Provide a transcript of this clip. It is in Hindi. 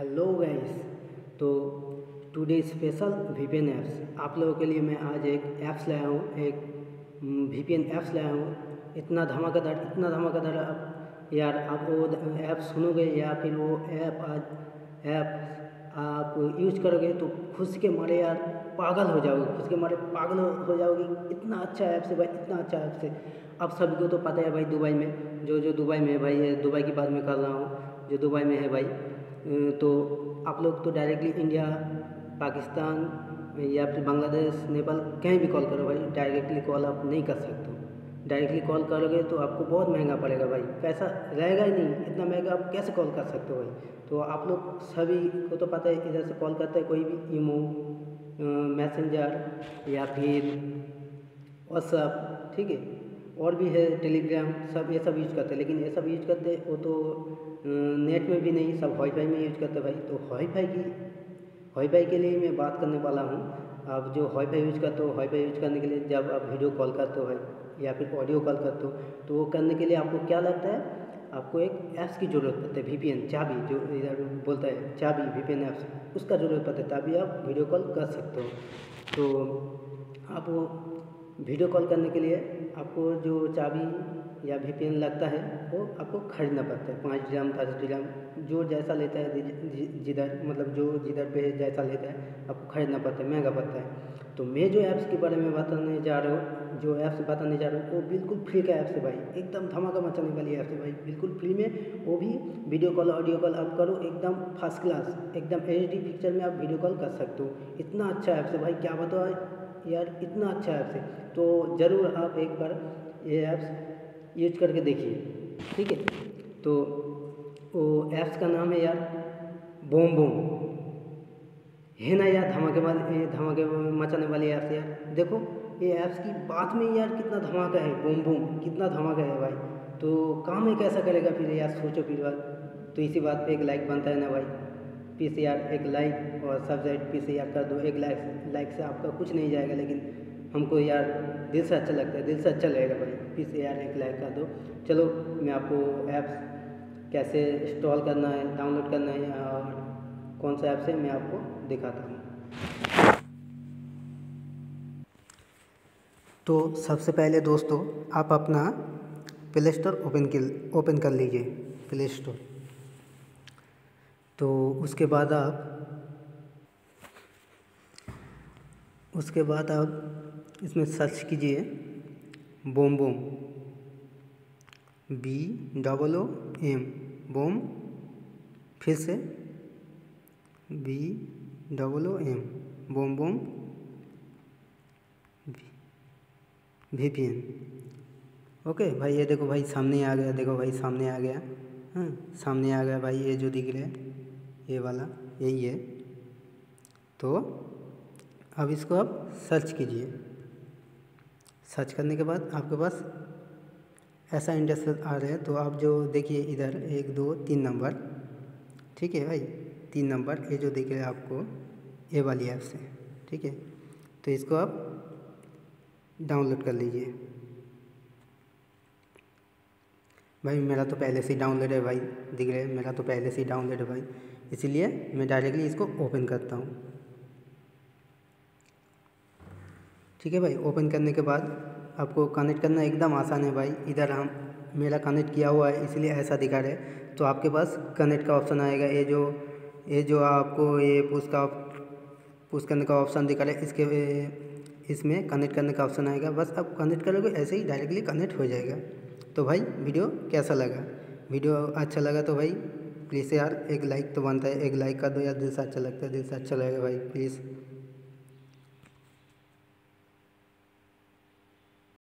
हेलो गाइस तो टुडे स्पेशल वीपीएन ऐप्स आप लोगों के लिए मैं आज एक ऐप्स लाया हूँ, एक वीपीएन ऐप्स लाया हूँ। इतना धमाकेदार इतना धमाकेदार आप यार, आप वो ऐप सुनोगे या फिर वो ऐप आज ऐप आप यूज़ करोगे तो खुश के मारे यार, पागल हो जाओगे। खुश के मारे पागल हो जाओगे। इतना अच्छा ऐप से भाई, इतना अच्छा ऐप से सभी को तो पता है भाई दुबई में, जो जो दुबई में है भाई दुबई की बात मैं कर रहा हूँ। जो दुबई में है भाई तो आप लोग तो डायरेक्टली इंडिया पाकिस्तान, या फिर बांग्लादेश, नेपाल कहीं भी कॉल करो भाई डायरेक्टली कॉल आप नहीं कर सकते। डायरेक्टली कॉल करोगे तो आपको बहुत महँगा पड़ेगा भाई। पैसा रहेगा ही नहीं, इतना महँगा आप कैसे कॉल कर सकते हो भाई? तो आप लोग सभी को तो पता है, इधर से कॉल करते हैं, कोई भी ईमो मैसेंजर या फिर व्हाट्सअप ठीक है? और भी है टेलीग्राम सब ये सब यूज़ करते हैं। लेकिन ये सब यूज़ करते, वो तो नेट में भी नहीं, सब वाईफाई में यूज़ करते भाई। तो वाईफाई की वाईफाई के लिए मैं बात करने वाला हूँ। आप जो वाईफाई यूज़ करते हो वाईफाई यूज़ करने के लिए जब आप वीडियो कॉल करते हो भाई, या फिर ऑडियो कॉल करते हो तो वो करने के लिए आपको क्या लगता है? आपको एक ऐप्स की ज़रूरत पड़ती है वी चाबी, जो इधर बोलता है, चाबी वी ऐप्स उसका ज़रूरत पड़ता है, तभी आप वीडियो कॉल कर सकते हो। तो आप वो वीडियो कॉल करने के लिए आपको जो चाबी या वी लगता है, वो आपको खरीदना पड़ता है। पाँच ग्राम दस ग्राम जो जैसा लेता है जिधर मतलब जो जिधर पे जैसा लेता है, आपको खरीदना पड़ता है, महँगा पड़ता है। तो मैं जो ऐप्स के बारे में बताने जा रहा हूँ, जो ऐप्स बताने जा रहा हूँ, वो बिल्कुल फ्री का ऐप्स है भाई। एकदम धमाका मचाने वाली ऐप्स है भाई। बिल्कुल फ्री में, वो भी वीडियो कॉल ऑडियो कॉल आप करो, एकदम फ़र्स्ट क्लास एकदम एचडी पिक्चर में आप वीडियो कॉल कर सकते हो। इतना अच्छा ऐप्स है भाई, क्या बताओ यार इतना अच्छा ऐप्स है। तो ज़रूर आप एक बार ये ऐप्स यूज़ करके देखिए, ठीक है? तो वो ऐप्स का नाम है यार बोम बोम। है ना यार धमाके वाले धमाके मचाने वाली ऐप्स यार। देखो, ये ऐप्स की बात में यार कितना धमाका है, बोम बोम, कितना धमाका है भाई। तो काम है कैसा करेगा फिर यार, सोचो फिर बात। तो इसी बात पे एक लाइक बनता है ना भाई। पी सी आर एक लाइक और सब्जेक्ट पी सी आर कर दो। एक लाइक लाइक से आपका कुछ नहीं जाएगा, लेकिन हमको यार दिल से अच्छा लगता है, दिल से अच्छा लगेगा भाई। पी सी आर एक लाइक कर दो। चलो, मैं आपको ऐप्स कैसे इंस्टॉल करना है डाउनलोड करना है, और कौन सा ऐप्स है, मैं आपको दिखाता हूँ। तो सबसे पहले दोस्तों, आप अपना प्ले स्टोर ओपन ओपन कर लीजिए प्ले स्टोर तो उसके बाद आप, उसके बाद आप इसमें सर्च कीजिए, boom boom, B double O M, boom, फिर से, B double O M, boom boom V P N okay भाई, ये देखो भाई, सामने आ गया, देखो भाई, सामने आ गया। हाँ सामने आ गया भाई, ये जो दिख रहा है। ये वाला, यही है। तो अब इसको आप सर्च कीजिए। सर्च करने के बाद आपके पास ऐसा इंटरसेट आ रहा है तो आप जो देखिए इधर, एक, दो, तीन नंबर। ठीक है भाई? तीन नंबर, ये जो दिख रहा है आपको, ये वाली ऐप से ठीक है? तो इसको आप डाउनलोड कर लीजिए। भाई, मेरा तो पहले से ही डाउनलोड है भाई, दिख रहा मेरा तो पहले से ही डाउनलोड है भाई। इसीलिए मैं डायरेक्टली इसको ओपन करता हूँ। ठीक है भाई ओपन करने के बाद आपको कनेक्ट करना एकदम आसान है भाई। इधर हम, मेरा कनेक्ट किया हुआ है, इसलिए ऐसा दिखा रहे तो आपके पास कनेक्ट का ऑप्शन आएगा। ये जो ये जो आपको ये पुश का पुश करने का ऑप्शन दिखा रहा इसके, इसमें कनेक्ट करने का ऑप्शन आएगा। बस आप कनेक्ट करोगे, ऐसे ही डायरेक्टली कनेक्ट हो जाएगा। तो भाई वीडियो कैसा लगा? वीडियो अच्छा लगा तो भाई प्लीज़ यार एक लाइक तो बनता है, एक लाइक कर दो यार, दिल से अच्छा लगता है, दिल से अच्छा लगेगा भाई, प्लीज़।